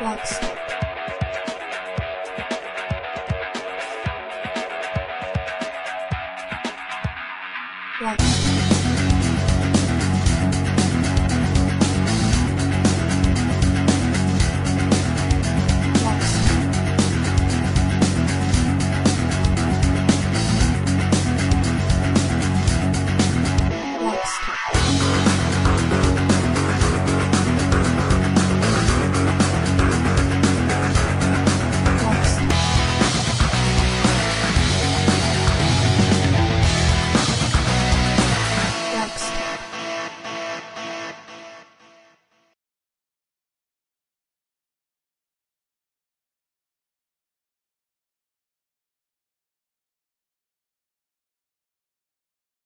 Lux.